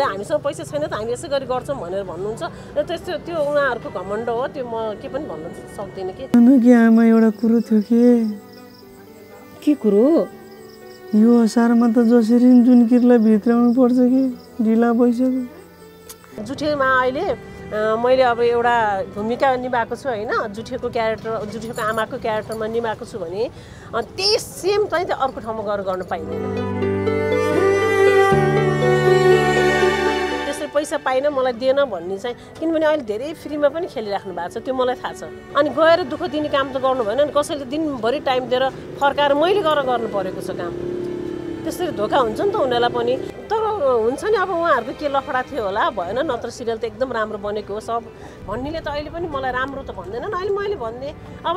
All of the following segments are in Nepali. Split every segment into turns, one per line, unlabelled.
र हामीसँग पैसा छैन त हामी यसै गरी गर्छौँ भनेर भन्नुहुन्छ। र त्यस्तो त्यो उहाँहरूको घमण्ड हो त्यो म के पनि भन्न सक्दिनँ कि।
कि आमा एउटा कुरो थियो कि?
के कुरो?
यो असारमा त जसरी पनि जुन किर्लाई भित्राउनु पर्छ कि ढिला भइसक्यो।
जुठेमा अहिले मैले अब एउटा भूमिका निभाएको छु होइन जुठेको क्यारेक्टर जुठेको आमाको क्यारेक्टरमा निभाएको छु भने त्यही सेम चाहिँ अर्को ठाउँमा गएर गर्न पाइँदैन। पैसा पाइनँ मलाई दिएन भन्ने चाहिँ किनभने अहिले धेरै फ्रीमा पनि खेलिराख्नु भएको छ त्यो मलाई थाहा छ। अनि गएर दुःख दिने काम त गर्नु भएन नि कसैले दिनभरि टाइम दिएर फर्काएर मैले गएर गर्नु परेको छ काम। त्यसरी धोका हुन्छ नि त उनीहरूलाई पनि। तर हुन्छ नि अब उहाँहरूको के लफडा थियो होला? भएन नत्र सिरियल त एकदम राम्रो बनेको हो सब। भन्नेले त अहिले पनि मलाई राम्रो त भन्दैनन् अहिले मैले भन्ने अब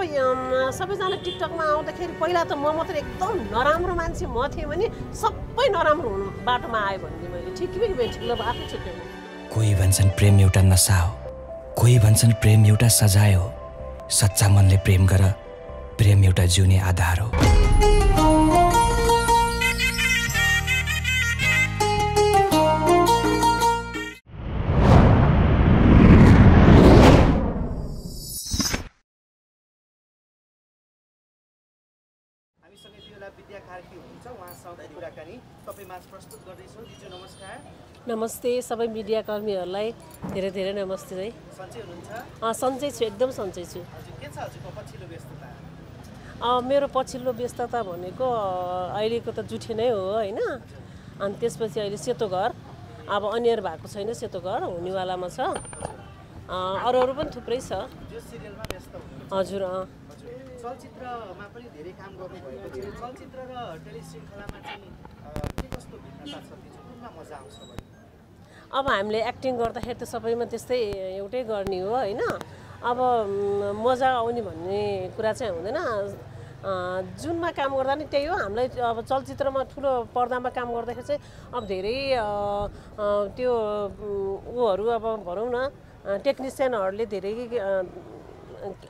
सबैजना टिकटकमा आउँदाखेरि पहिला त म मात्रै एकदम नराम्रो मान्छे म थिएँ भने सबै नराम्रो हुनु बाटोमा आयो भने मैले। ठिकै ठिलो आफै छुट्यो
कोही भन्छन् प्रेम एउटा नसा हो। कोही भन्छन् प्रेम एउटा सजाय हो। सच्चा मनले प्रेम गर प्रेम एउटा जिउने आधार हो।
हामीसँग बेला विद्या कार्की हुनुहुन्छ उहाँसँग कुराकानी तपाईँमाझ प्रस्तुत गर्दैछौँ। दिजु नमस्कार।
नमस्ते सबै मिडियाकर्मीहरूलाई धेरै धेरै नमस्ते है।
सन्चै हुनुहुन्छ?
सन्चै छु एकदम सन्चै छु।
हजुर के छ हजुरको पछिल्लो व्यस्तता?
मेरो पछिल्लो व्यस्तता भनेको अहिलेको त जुठे नै हो होइन? अनि त्यसपछि अहिले सेतो घर। अब अनियर भएको छैन सेतो घर हुनेवालामा छ। अरू अरू पनि थुप्रै छ। हजुर अँ।
चलचित्रमा पनि धेरै काम गर्नुभएको थियो चलचित्र र चाहिँ कस्तो भिन्नता छ मजा आउँछ
अब हामीले एक्टिङ गर्दाखेरि त सबैमा त्यस्तै एउटै गर्ने हो होइन? अब मजा आउने भन्ने कुरा चाहिँ हुँदैन। जुनमा काम गर्दा नि त्यही हो। हामीलाई अब चलचित्रमा ठुलो पर्दामा काम गर्दाखेरि चाहिँ अब धेरै त्यो ऊहरू अब भनौँ न टेक्निसियनहरूले धेरै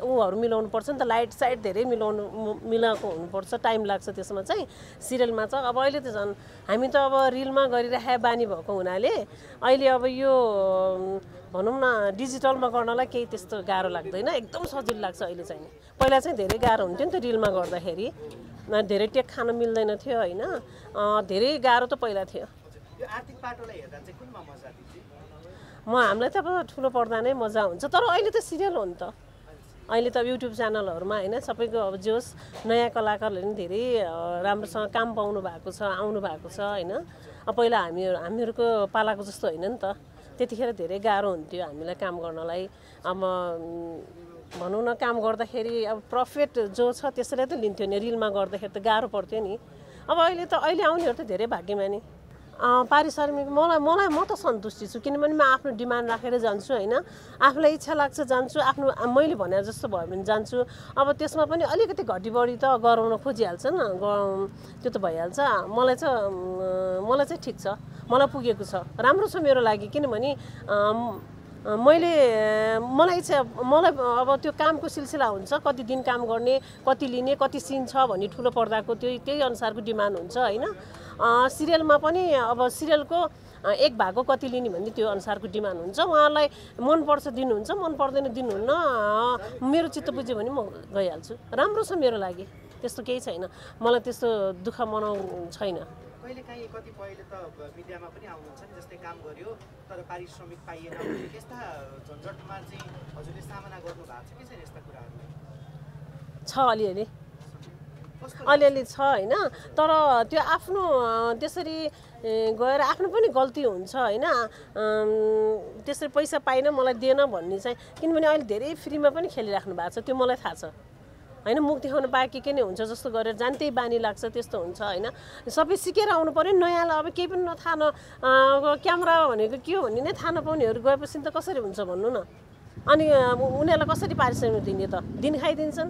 ऊहरू मिलाउनु पर्छ नि त लाइट साइट धेरै मिलाउनु मिलाएको हुनुपर्छ टाइम लाग्छ त्यसमा चाहिँ। सिरियलमा चाहिँ अब अहिले त झन् हामी त अब रिलमा गरिराखे बानी भएको हुनाले अहिले अब यो भनौँ न डिजिटलमा गर्नलाई केही त्यस्तो गाह्रो लाग्दैन। एकदम सजिलो लाग्छ अहिले चाहिँ। पहिला चाहिँ धेरै गाह्रो हुन्थ्यो नि त रिलमा गर्दाखेरि। धेरै टेक खान मिल्दैन थियो होइन। धेरै गाह्रो त पहिला थियो? म हामीलाई त अब ठुलो पर्दा नै मजा हुन्छ तर अहिले त सिरियल हो नि त। अहिले त युट्युब च्यानलहरूमा होइन सबैको अब जोस् नयाँ कलाकारहरूले पनि धेरै राम्रोसँग काम पाउनु भएको छ आउनु भएको छ होइन। अब पहिला हामी हामीहरूको पालाको जस्तो होइन नि त। त्यतिखेर धेरै गाह्रो हुन्थ्यो हामीलाई काम गर्नलाई। अब भनौँ न काम गर्दाखेरि अब प्रफिट जो छ त्यसैले त लिन्थ्यो नि। रिलमा गर्दाखेरि त गाह्रो पर्थ्यो नि। अब अहिले त अहिले आउनेहरू त धेरै भाग्यमानी। पारिश्रमिक मलाई मलाई म त सन्तुष्टि छु किनभने म आफ्नो डिमान्ड राखेर जान्छु होइन? आफूलाई इच्छा लाग्छ जान्छु आफ्नो मैले भने जस्तो भयो भने जान्छु। अब त्यसमा पनि अलिकति घटी बढी त गराउन खोजिहाल्छ नि त्यो त भइहाल्छ। मलाई चाहिँ मलाई चाहिँ ठिक छ। मलाई पुगेको छ। राम्रो छ मेरो लागि किनभने मैले मलाई चाहिँ मलाई अब त्यो कामको सिलसिला हुन्छ कति दिन काम गर्ने कति लिने कति सिन छ भन्ने ठुलो पर्दाको त्यही त्यही अनुसारको डिमान्ड हुन्छ होइन? सिरियलमा पनि अब सिरियलको एक भागको कति लिने भन्ने त्यो अनुसारको डिमान्ड हुन्छ। उहाँलाई मनपर्छ दिनुहुन्छ मन पर्दैन दिनुहुन्न मेरो चित्त बुझ्यो भने म गइहाल्छु। राम्रो छ मेरो लागि। त्यस्तो केही छैन। मलाई त्यस्तो दुःख मनाउ छैन।
कहिले काहीँ कतिपयले त मिडियामा पनि आउनुहुन्छ नि जस्तै काम गर्यो तर पारिश्रमिक पाइएन। भने त्यस्ता झन्झटमा चाहिँ हजुरले सामना गर्नु भएको छ कि छैन यस्ता कुराहरू
छ अलिअलि। अलिअलि छ होइन। तर त्यो आफ्नो त्यसरी गएर आफ्नो पनि गल्ती हुन्छ होइन। त्यसरी पैसा पाइनँ मलाई दिएन भन्ने चाहिँ किनभने अहिले धेरै फ्रीमा पनि खेलिराख्नु भएको छ त्यो मलाई थाहा छ। होइन मुख देखाउन पाए के के नै हुन्छ जस्तो गरेर जान त्यही बानी लाग्छ त्यस्तो हुन्छ होइन। सबै सिकेर आउनु पऱ्यो नयाँलाई अब केही पनि नथाहा न क्यामेरा भनेको के हो भन्ने नै थाहा नपाउनेहरू गएपछि त कसरी हुन्छ भन्नु न। अनि उनीहरूलाई कसरी पारिश्रमिक दिने त? दिन खाइदिन्छन्।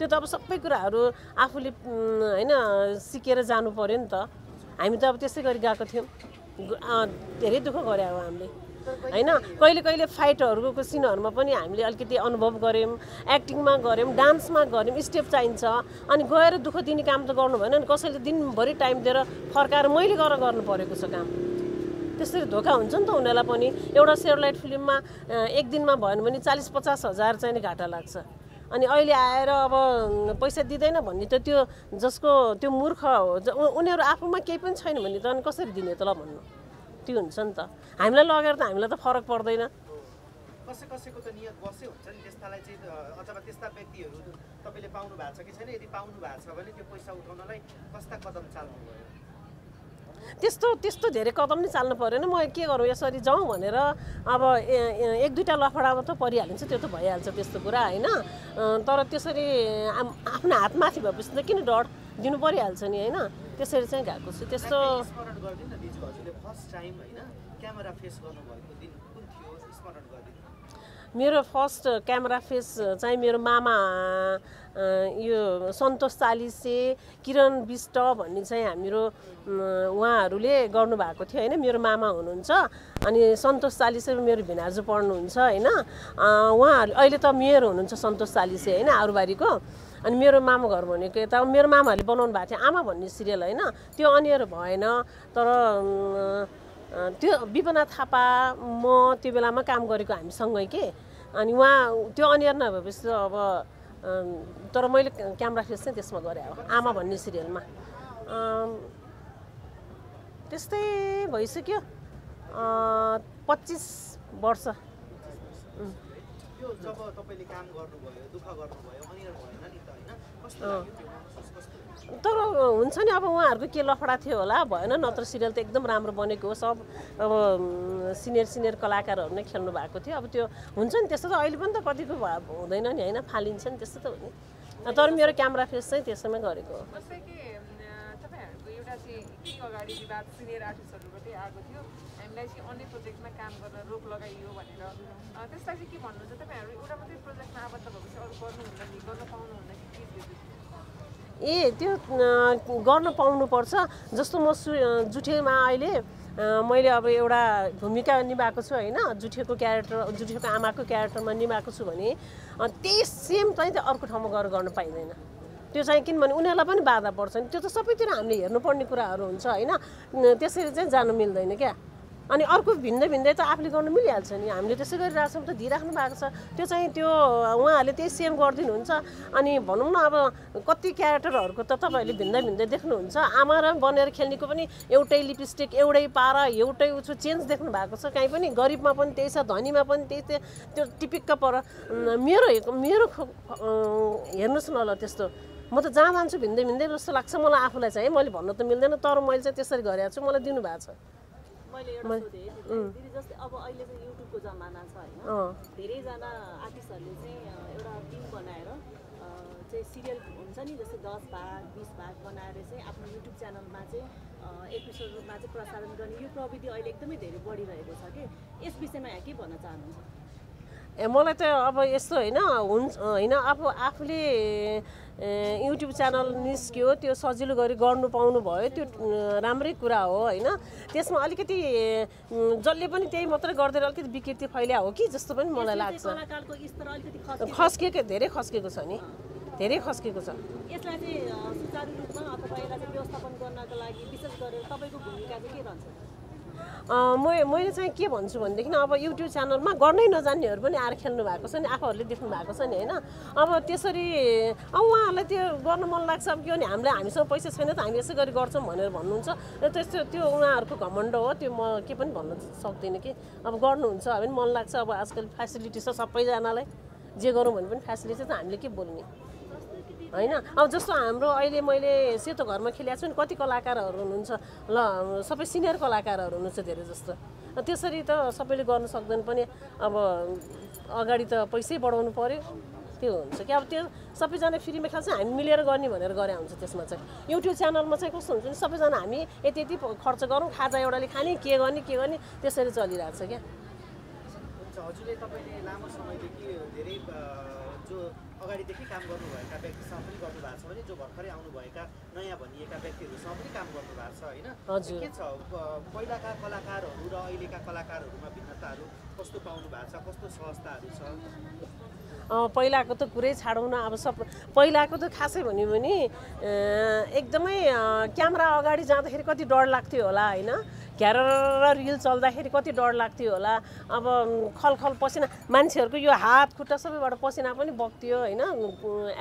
त्यो त अब सबै कुराहरू आफूले होइन सिकेर जानु पऱ्यो नि त। हामी त अब त्यसै गरी गएको थियौँ। धेरै दुःख गरे अब हामीले। होइन कहिले कहिले फाइटहरूको सिनहरूमा पनि हामीले अलिकति अनुभव गऱ्यौँ एक्टिङमा गऱ्यौँ डान्समा गऱ्यौँ स्टेप चाहिन्छ। अनि गएर दुःख दिने काम त गर्नु भएन नि। कसैले दिनभरि टाइम दिएर फर्काएर मैले गएर गर्नु परेको छ काम। त्यसरी धोका हुन्छ नि त उनीहरूलाई पनि। एउटा सेटेलाइट फिल्ममा एक दिनमा भएन भने चालिस पचास हजार चाहिँ नि घाटा लाग्छ। अनि अहिले आएर अब पैसा दिँदैन भन्ने त त्यो जसको त्यो मूर्ख हो उनीहरू आफूमा केही पनि छैन भने त अनि कसरी दिने त ल भन्नु। त्यो हुन्छ नि त। हामीलाई लगेर त हामीलाई त फरक पर्दैन।
कसै कसैको त नियत बसै हुन्छ नि त्यस्तालाई चाहिँ अथवा त्यस्ता व्यक्तिहरू तपाईँले पाउनु भएको छ कि छैन? यदि पाउनु भएको छ भने त्यो पैसा उठाउनलाई कस्ता कदम चाल्नुभयो?
त्यस्तो त्यस्तो धेरै कदम नै चाल्नु परेन म के गरौँ यसरी जाउँ भनेर अब एक दुईवटा लफडामा त परिहालिन्छ त्यो त भइहाल्छ त्यस्तो कुरा होइन? तर त्यसरी आफ्नो हातमाथि भएपछि त किन डर दिनु परिहाल्छ नि होइन? त्यसरी चाहिँ गएको छु। त्यस्तो मेरो फर्स्ट क्यामेरा फेस चाहिँ मेरो मामा यो सन्तोष चालिसे किरण विष्ट भन्ने चाहिँ हाम्रो उहाँहरूले गर्नुभएको थियो होइन मेरो मामा हुनुहुन्छ। अनि सन्तोष चालिसे मेरो भिनाजु पढ्नुहुन्छ होइन। उहाँहरू अहिले त मेयर हुनुहुन्छ सन्तोष चालिसे होइन आरुबारीको अनि मेरो मामा घर भनेको यता मेरो मामाहरूले बनाउनु भएको थियो आमा भन्ने सिरियल होइन। त्यो अनियर भएन तर त्यो विपना थापा म त्यो बेलामा काम गरेको हामी सँगै के? अनि उहाँ त्यो अनियर नभएपछि त अब तर मैले क्यामरा फेस चाहिँ त्यसमा गरेँ अब आमा भन्ने सिरियलमा। त्यस्तै भइसक्यो। पच्चिस वर्ष।
त्यो जब तपाईँले काम गर्नुभयो दुःख गर्नुभयो अनिर भएन नि त होइन? कस्तो लाग्यो त्यो महसुस कस्तो भयो?
तर हुन्छ नि अब उहाँहरूको के लफडा थियो होला? भएन नत्र सिरियल त एकदम राम्रो बनेको हो। सब अब सिनियर सिनियर कलाकारहरू नै खेल्नु भएको थियो। अब त्यो हुन्छ नि त्यस्तो त अहिले पनि त कतिको भए हुँदैन नि होइन? फालिन्छ नि त्यस्तो त हो नि। तर मेरो क्यामरा फेस चाहिँ त्यसैमा गरेको हो
जस्तै कि अम, तपाईँहरूको एउटा चाहिँ केही अगाडि विवाद सिनियर आर्टिस्टहरूबाटै आएको थियो। हामीलाई चाहिँ अन्य प्रोजेक्टमा काम गर्न रोक लगाइयो भनेर। त्यसलाई चाहिँ के भन्नुहुन्छ तपाईँहरू? एउटा मात्रै प्रोजेक्टमा आबद्ध भएपछि अरू गर्नुहुन्न कि? गर्न पाउनुहुन्न कि? के?
ए त्यो गर्न पाउनुपर्छ। जस्तो म सु जुठेमा अहिले मैले अब एउटा भूमिका निभाएको छु होइन जुठेको क्यारेक्टर जुठेको आमाको क्यारेक्टरमा निभाएको छु भने त्यही सेम चाहिँ त्यो अर्को ठाउँमा गएर गर्न पाइँदैन। त्यो चाहिँ किनभने उनीहरूलाई पनि बाधा पर्छ नि। त्यो त सबैतिर हामीले हेर्नुपर्ने कुराहरू हुन्छ होइन? त्यसरी चाहिँ जानु मिल्दैन क्या। अनि अर्को भिन्दै भिन्दै त आफूले गर्नु मिलिहाल्छ नि। हामीले त्यसै गरिरहेको छौँ त दिइराख्नु भएको छ। त्यो चाहिँ त्यो उहाँहरूले त्यही सेम गरिदिनुहुन्छ। अनि भनौँ न अब कति क्यारेक्टरहरूको त तपाईँहरूले भिन्दै भिन्दै देख्नुहुन्छ। आमा र बनेर खेल्नेको पनि एउटै लिपस्टिक एउटै पारा एउटै उछु चेन्ज देख्नु भएको छ। काहीँ पनि गरिबमा पनि त्यही छ धनीमा पनि त्यही त्यो टिपिक्क पर। मेरो मेरो हेर्नुहोस् न ल त्यस्तो। म त जहाँ जान्छु भिन्दै भिन्दै जस्तो लाग्छ मलाई आफूलाई चाहिँ। है मैले भन्नु त मिल्दैन तर मैले चाहिँ त्यसरी गरेको छु मलाई दिनुभएको छ।
मैले एउटा सोधेँ दिदी जस्तै अब अहिले चाहिँ युट्युबको जमाना छ होइन। धेरैजना आर्टिस्टहरूले चाहिँ एउटा टिम बनाएर चाहिँ सिरियल हुन्छ नि जस्तै दस भाग बिस भाग बनाएर चाहिँ आफ्नो युट्युब च्यानलमा चाहिँ एपिसोड रूपमा चाहिँ प्रसारण गर्ने। यो प्रविधि अहिले एकदमै धेरै बढिरहेको छ कि? यस विषयमा यहाँ के भन्न चाहनुहुन्छ?
ए मलाई त अब यस्तो होइन हुन्छ होइन अब आफूले युट्युब च्यानल निस्क्यो त्यो सजिलो गरी गर्नु पाउनु भयो त्यो राम्रै कुरा हो होइन? त्यसमा अलिकति जसले पनि त्यही मात्रै गरिदिएर अलिकति विकृति फैल्या हो कि जस्तो पनि मलाई लाग्छ।
खस्किएको
धेरै खस्किएको छ नि। धेरै खस्किएको छ।
यसलाई चाहिँ सुचारू रूपमा अथवा यसलाई चाहिँ व्यवस्थापन गर्नको लागि विशेष गरेर तपाईँको भूमिका चाहिँ के रहन्छ?
म मैले चाहिँ के भन्छु भनेदेखि अब युट्युब च्यानलमा गर्नै नजान्नेहरू पनि आएर खेल्नु भएको छ नि आफूहरूले देख्नु भएको छ नि होइन? अब त्यसरी अब उहाँहरूलाई त्यो गर्न मन लाग्छ अब के भने हामीलाई हामीसँग पैसा छैन त हामी यसै गरी गर्छौँ भनेर भन्नुहुन्छ। र त्यस्तो त्यो उहाँहरूको घमण्ड हो त्यो म के पनि भन्न सक्दिनँ कि। अब गर्नुहुन्छ भने मन लाग्छ अब आजकल फेसिलिटी छ सबैजनालाई। जे गरौँ भने पनि फेसिलिटी छ हामीले के बोल्ने? होइन? अब जस्तो हाम्रो अहिले मैले सेतो घरमा खेलेको छु नि कति कलाकारहरू हुनुहुन्छ? ल सबै सिनियर कलाकारहरू हुनुहुन्छ धेरै जस्तो। त्यसरी त सबैले गर्न सक्दैन पनि। अब अगाडि त पैसै बढाउनु पऱ्यो त्यो हुन्छ कि? अब त्यो सबैजना फ्रीमा खान्छ हामी मिलेर गर्ने भनेर गरे हुन्छ त्यसमा चाहिँ। युट्युब च्यानलमा चाहिँ कस्तो हुन्छ नि सबैजना हामी यति यति खर्च गरौँ खाजा एउटाले खाने के गर्ने के गर्ने त्यसरी चलिरहेको छ क्या।
हजुरले तपाईँले लामो समयदेखि धेरै जो अगाडिदेखि काम गर्नुभएका व्यक्तिसँग पनि गर्नुभएको छ भने जो भर्खरै आउनुभएका नयाँ भनिएका व्यक्तिहरूसँग पनि काम गर्नुभएको छ होइन। के छ? पहिलाका कलाकारहरू र अहिलेका कलाकारहरूमा भिन्नताहरू कस्तो पाउनु भएको छ? कस्तो सहजताहरू छ?
पहिलाको त कुरै छाडौँ न अब सब पहिलाको त खासै भन्यो भने एकदमै क्यामेरा अगाडि जाँदाखेरि कति डर लाग्थ्यो होला होइन? घ्यार रिल चल्दाखेरि कति डर लाग्थ्यो होला। अब खल खल पसिना। मान्छेहरूको यो हात खुट्टा सबैबाट पसिना पनि बग्थ्यो होइन?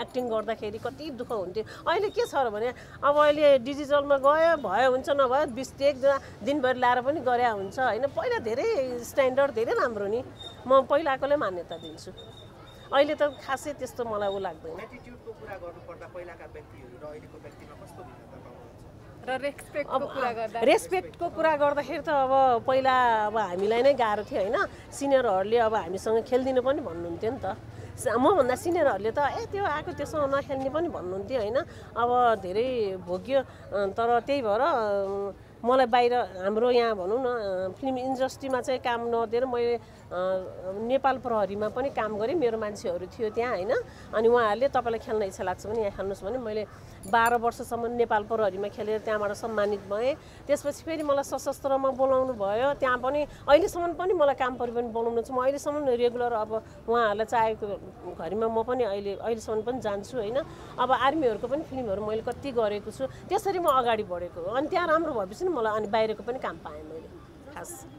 एक्टिङ गर्दाखेरि कति दुःख हुन्थ्यो। अहिले के छ र भने अब अहिले डिजिटलमा गयो भयो हुन्छ नभयो बिस एक दिनभरि ल्याएर पनि गरे हुन्छ होइन? पहिला धेरै स्ट्यान्डर्ड धेरै राम्रो नि। म पहिलाकोले मान्यता दिन्छु। अहिले त खासै त्यस्तो मलाई ऊ लाग्दैन।
र
रेस्पेक्टको कुरा
गर्दाखेरि त अब पहिला अब हामीलाई नै गाह्रो थियो होइन। सिनियरहरूले अब हामीसँग खेलिदिनु पनि भन्नुहुन्थ्यो नि त। मभन्दा सिनियरहरूले त ए त्यो आएको त्योसँग नखेल्ने पनि भन्नुहुन्थ्यो होइन। अब धेरै भोग्यो। तर त्यही भएर मलाई बाहिर हाम्रो यहाँ भनौँ न फिल्म इन्डस्ट्रीमा चाहिँ काम नदिएर मैले नेपाल प्रहरीमा पनि काम गरेँ। मेरो मान्छेहरू थियो त्यहाँ होइन। अनि उहाँहरूले तपाईँलाई खेल्न इच्छा लाग्छ भने यहाँ खेल्नुहोस् भने मैले बाह्र वर्षसम्म नेपाल प्रहरीमा खेलेर त्यहाँबाट सम्मानित भएँ। त्यसपछि फेरि मलाई सशस्त्रमा बोलाउनु भयो। त्यहाँ पनि अहिलेसम्म पनि मलाई काम भने बोलाउनु छ म अहिलेसम्म रेगुलर अब उहाँहरूलाई चाहेको घरिमा म पनि अहिले अहिलेसम्म पनि जान्छु होइन। अब आर्मीहरूको पनि फिल्महरू मैले कति गरेको छु। त्यसरी म अगाडि बढेको अनि त्यहाँ राम्रो भएपछि नि मलाई अनि बाहिरको पनि काम पाएँ मैले। खास।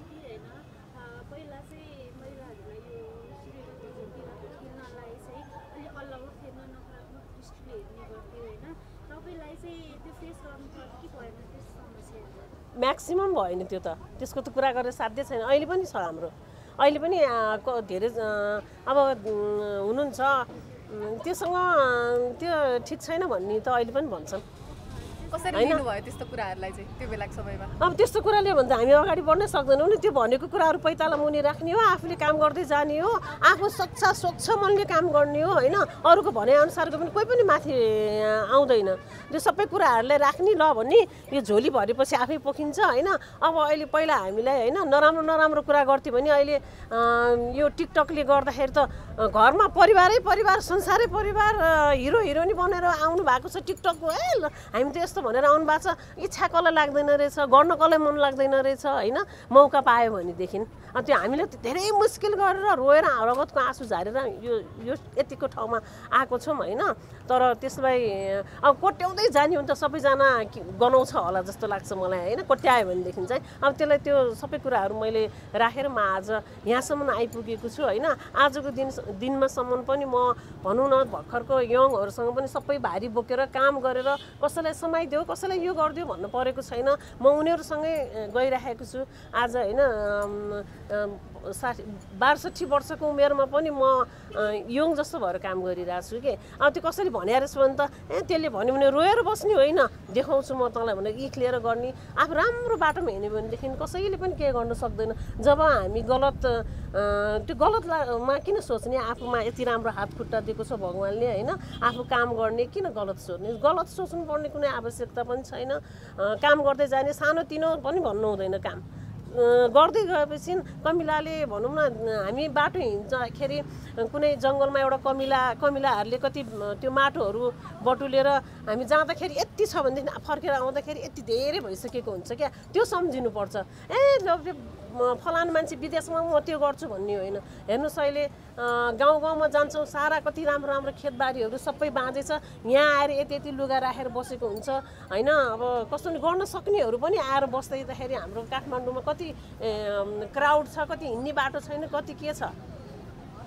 म्याक्सिमम् भयो नि त्यो त। त्यसको त कुरा गरेर साध्य छैन। अहिले पनि छ हाम्रो। अहिले पनि धेरै अब हुनुहुन्छ। त्योसँग त्यो ठिक छैन भन्ने त अहिले पनि भन्छन्। अब त्यस्तो कुराले भने त हामी अगाडि बढ्नै सक्दैनौँ नि। त्यो भनेको कुराहरू पैताला मुनि राख्ने हो आफूले काम गर्दै जाने हो आफू सच्चा स्वच्छ मनले काम गर्ने हो होइन? अरूको भनाइअनुसारको पनि कोही पनि माथि आउँदैन। त्यो सबै कुराहरूलाई राख्ने ल भन्ने यो झोली भरेपछि आफै पोखिन्छ होइन? अब अहिले पहिला हामीलाई होइन नराम्रो नराम्रो कुरा गर्थ्यो भने अहिले यो टिकटकले गर्दाखेरि त घरमा परिवारै परिवार संसारै परिवार हिरो हिरोइनी बनेर आउनु भएको छ टिकटकको। ए हामी त यस्तो भनेर आउनु भएको छ। इच्छा कसलाई लाग्दैन रहेछ गर्न कसलाई मन लाग्दैन रहेछ होइन? मौका पायो भनेदेखि। अब त्यो हामीले धेरै मुस्किल गरेर रोएर रगतको आँसु झारेर यो यो यतिको ठाउँमा आएको छौँ होइन? तर त्यसलाई अब कोट्याउँदै जाने भने त सबैजना गनाउँछ होला जस्तो लाग्छ मलाई होइन? कोट्यायो भनेदेखि चाहिँ। अब त्यसलाई त्यो सबै कुराहरू मैले राखेर म आज यहाँसम्म आइपुगेको छु होइन? आजको दिन दिनमासम्म पनि म भनौँ न भर्खरको यङहरूसँग पनि सबै भारी बोकेर काम गरेर कसैलाई समाइदियो कसैलाई यो गरिदियो भन्नु परेको छैन। म उनीहरूसँगै गइराखेको छु। आज होइन साठी बासठी वर्षको उमेरमा पनि म यङ जस्तो भएर काम गरिरहेको छु कि? अब त्यो कसैले भनिहाल्छ भने त ए त्यसले भन्यो भने रोएर बस्ने होइन। देखाउँछु म तँलाई भनेर इख लिएर गर्ने। आफू राम्रो बाटोमा हिँड्यो भनेदेखि कसैले पनि केही गर्न सक्दैन। जब हामी गलत त्यो गलतमा किन सोच्ने? आफूमा यति राम्रो हात खुट्टा दिएको छ भगवान्ले होइन? आफू काम गर्ने किन गलत सोच्ने? गलत सोच्नु पर्ने कुनै आवश्यकता पनि छैन। काम गर्दै जाने सानोतिनो पनि भन्नु हुँदैन काम। गर्दै गएपछि कमिलाले भनौँ न हामी बाटो हिँड्दाखेरि कुनै जङ्गलमा एउटा कमिला कमिलाहरूले कति त्यो माटोहरू बटुलेर हामी जाँदाखेरि यति छ भनेदेखि फर्केर आउँदाखेरि यति धेरै भइसकेको हुन्छ क्या? त्यो सम्झिनुपर्छ। ए फलानु मान्छे विदेशमा म त्यो गर्छु भन्ने होइन। हेर्नुहोस् अहिले गाउँ गाउँमा जान्छौँ सारा कति राम्रो राम्रो खेतबारीहरू सबै बाँझेछ यहाँ आएर यति यति लुगा राखेर बसेको हुन्छ। होइन अब कस्तो गर्न सक्नेहरू पनि आएर बस्दैदाखेरि हाम्रो काठमाडौँमा कति क्राउड छ कति हिँड्ने बाटो छैन कति के छ।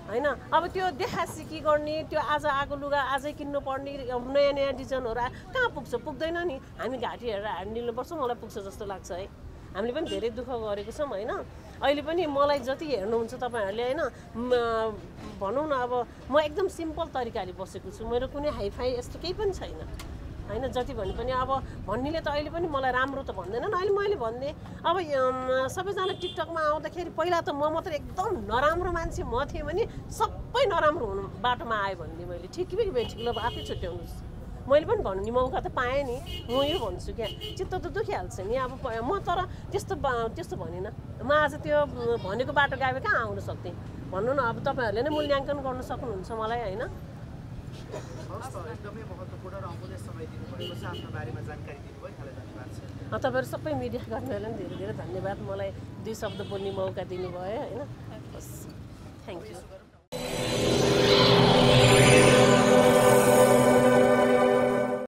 होइन अब त्यो देखासिकी गर्ने त्यो आज आएको लुगा आजै किन्नु पर्ने अब नयाँ नयाँ डिजाइनहरू कहाँ पुग्छ? पुग्दैन नि। हामी घाँटी हेरेर हानिदिनुपर्छ मलाई पुग्छ जस्तो लाग्छ है। हामीले पनि धेरै दुःख गरेको छौँ होइन? अहिले पनि मलाई जति हेर्नुहुन्छ तपाईँहरूले होइन भनौँ न अब म एकदम सिम्पल तरिकाले बसेको छु। मेरो कुनै हाइफाई यस्तो केही पनि छैन होइन? जति भने पनि अब भन्नेले त अहिले पनि मलाई राम्रो त भन्दैनन्। अहिले मैले भनिदिएँ अब सबैजना टिकटकमा आउँदाखेरि पहिला त म मात्र एकदम नराम्रो मान्छे म थिएँ भने सबै नराम्रो हुनु बाटोमा आयो भने मैले। ठिक कि बेठिक ल आफै छुट्याउनुहोस्। मैले पनि भन्नु नि मौका त पाएँ नि। म यो भन्छु क्या। चित्त त दुखिहाल्छ नि। अब म तर त्यस्तो त्यस्तो भनिनँ। म आज त्यो भनेको बाटो गए कहाँ आउनु सक्थेँ? भन्नु न अब तपाईँहरूले नै मूल्याङ्कन गर्न सक्नुहुन्छ मलाई होइन? तपाईँहरू सबै मिडिया कर्मीहरूलाई पनि धेरै धेरै धन्यवाद। मलाई दुई शब्द बोल्ने मौका दिनुभयो होइन? हस्। Thank you